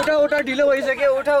उठा उठा ढिलो भइसक्यो उठा।